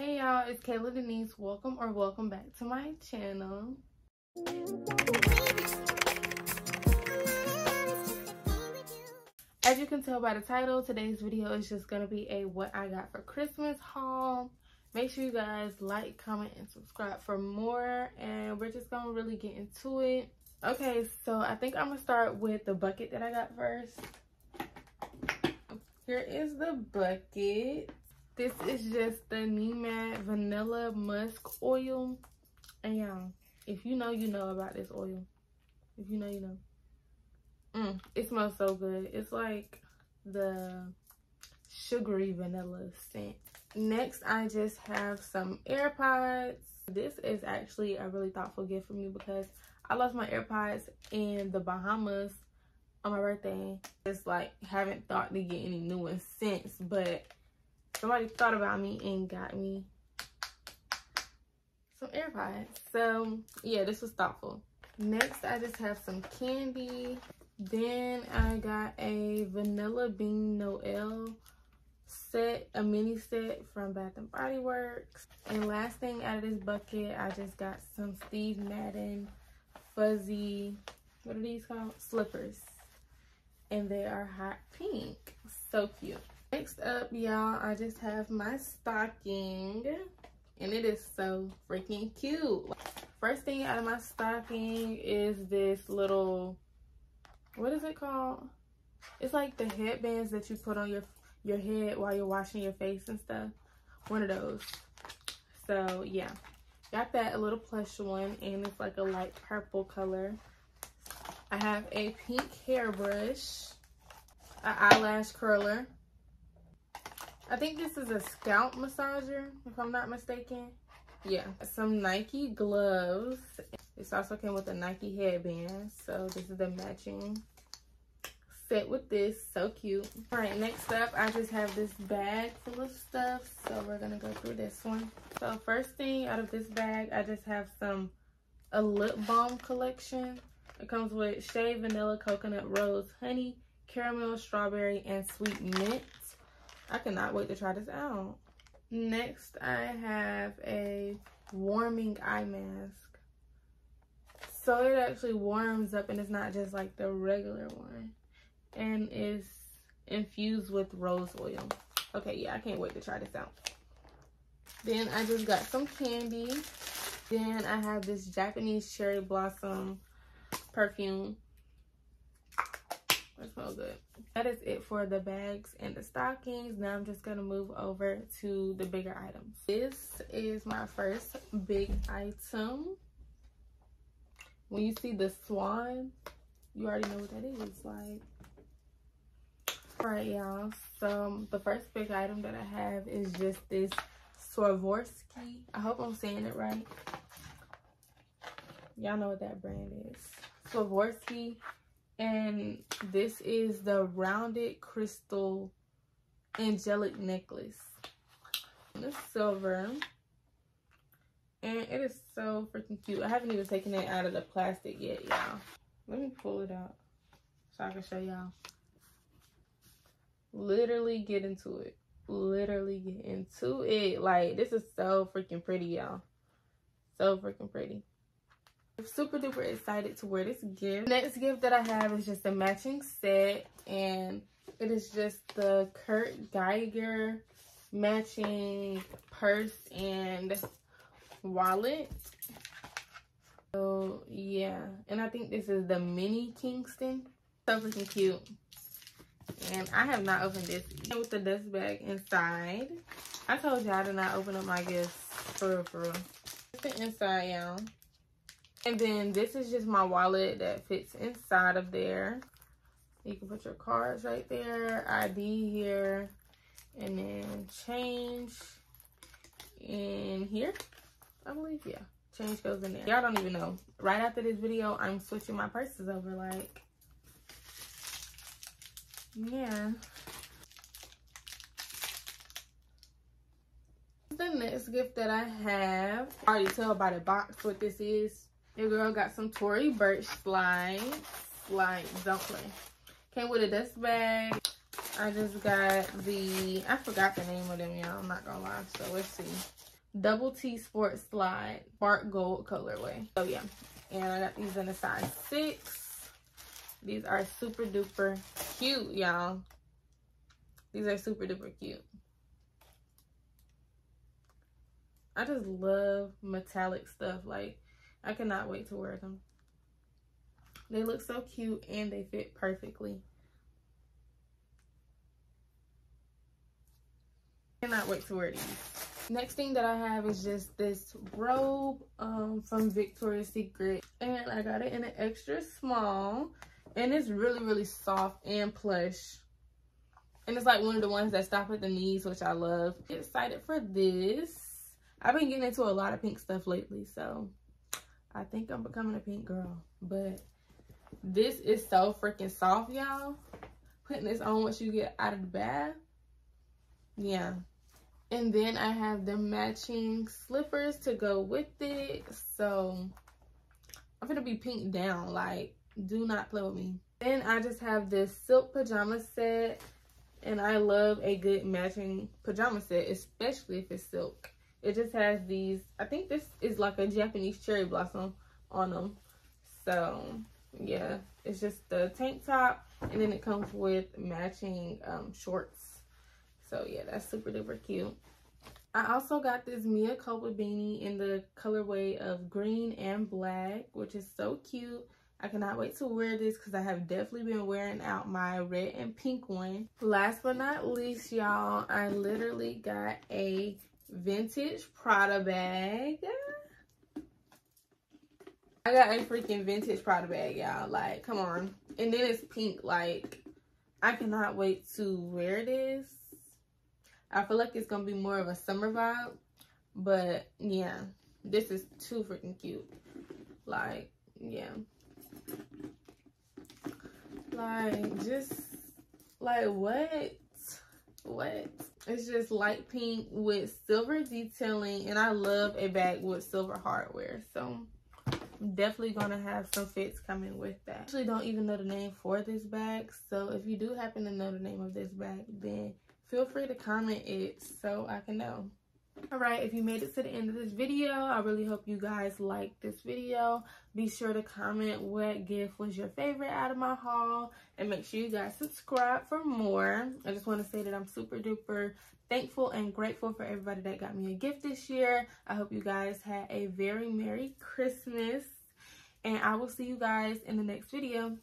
Hey y'all, it's Kayla Deniece. Welcome or welcome back to my channel. As you can tell by the title, today's video is just going to be a what I got for Christmas haul. Make sure you guys like, comment, and subscribe for more. And we're just going to really get into it. Okay, so I think I'm going to start with the bucket that I got first. Here is the bucket. This is just the Nemat Vanilla Musk Oil. And y'all, if you know, you know about this oil. If you know, you know. Mm, it smells so good. It's like the sugary vanilla scent. Next, I just have some AirPods. This is actually a really thoughtful gift for me because I lost my AirPods in the Bahamas on my birthday. It's like haven't thought to get any new ones since, but somebody thought about me and got me some AirPods. So yeah, this was thoughtful. Next, I just have some candy. Then I got a Vanilla Bean Noel set, a mini set from Bath and Body Works. And last thing out of this bucket, I just got some Steve Madden fuzzy, what are these called? Slippers. And they are hot pink. So cute. Next up, y'all, I just have my stocking. And it is so freaking cute. First thing out of my stocking is this little, what is it called? It's like the headbands that you put on your your head while you're washing your face and stuff. One of those. So, yeah. Got that, a little plush one, and it's like a light purple color. I have a pink hairbrush, an eyelash curler, I think this is a scalp massager, if I'm not mistaken. Yeah, some Nike gloves. This also came with a Nike headband. So this is the matching set with this. So cute. All right, next up, I just have this bag full of stuff. So we're going to go through this one. So first thing out of this bag, I just have some, a lip balm collection. It comes with shea, vanilla, coconut, rose, honey, caramel, strawberry, and sweet mint. I cannot wait to try this out. Next, I have a warming eye mask. So it actually warms up and it's not just like the regular one. And is infused with rose oil. Okay, yeah, I can't wait to try this out. Then I just got some candy. Then I have this Japanese cherry blossom perfume. It smells good. That is it for the bags and the stockings. Now I'm just to move over to the bigger items. This is my first big item. When you see the swan, you already know what that is. Like, Alright, y'all. So, the first big item that I have is just this Swarovski. I hope I'm saying it right. Y'all know what that brand is. Swarovski and this is the rounded crystal angelic necklace. it's silver. And it is so freaking cute. I haven't even taken it out of the plastic yet, y'all. Let me pull it out so I can show y'all. Literally get into it. Literally get into it. Like, this is so freaking pretty, y'all. So freaking pretty super duper excited to wear this gift. Next gift that I have is just a matching set and it is just the Kurt Geiger matching purse and wallet. So yeah, and I think this is the mini Kingston. So freaking cute. And I have not opened this with the dust bag inside. I told y'all to not open up my gifts for real, for real. inside, y'all. And then this is just my wallet that fits inside of there. You can put your cards right there, ID here, and then change in here. I believe, yeah. Change goes in there. Y'all don't even know. Right after this video, I'm switching my purses over. Like, yeah. The next gift that I have, I already tell by the box what this is. Your girl got some Tory Burch slides. Like, don't play. Came with a dust bag. I just got the, I forgot the name of them, y'all. I'm not gonna lie. So let's see. Double T Sport Slide Bark Gold colorway. Oh yeah. And I got these in a size six. These are super duper cute, y'all. These are super duper cute. I just love metallic stuff. Like, I cannot wait to wear them. They look so cute and they fit perfectly. Cannot wait to wear these. Next thing that I have is just this robe um, from Victoria's Secret. And I got it in an extra small. And it's really, really soft and plush. And it's like one of the ones that stop at the knees, which I love. Excited for this. I've been getting into a lot of pink stuff lately, so I think I'm becoming a pink girl. But this is so freaking soft, y'all. Putting this on once you get out of the bath. Yeah. And then I have the matching slippers to go with it. So I'm gonna be pink down. Like, do not play with me. Then I just have this silk pajama set. And I love a good matching pajama set, especially if it's silk. It just has these, I think this is like a Japanese cherry blossom on them. So, yeah, it's just the tank top. And then it comes with matching um, shorts. So, yeah, that's super duper cute. I also got this Mia Cobra beanie in the colorway of green and black, which is so cute. I cannot wait to wear this because I have definitely been wearing out my red and pink one. Last but not least, y'all, I literally got a vintage Prada bag. I got a freaking vintage Prada bag, y'all. Like, come on. And then it's pink. Like, I cannot wait to wear this. I feel like it's going to be more of a summer vibe. But, yeah. This is too freaking cute. Like, yeah. Like, just, like, what? What? It's just light pink with silver detailing. And I love a bag with silver hardware. So, I'm definitely to have some fits coming with that. I actually don't even know the name for this bag. So, if you do happen to know the name of this bag, then feel free to comment it so I can know all right if you made it to the end of this video i really hope you guys liked this video. Be sure to comment what gift was your favorite out of my haul and make sure you guys subscribe for more. I just want to say that i'm super duper thankful and grateful for everybody that got me a gift this year. I hope you guys had a very merry christmas and i will see you guys in the next video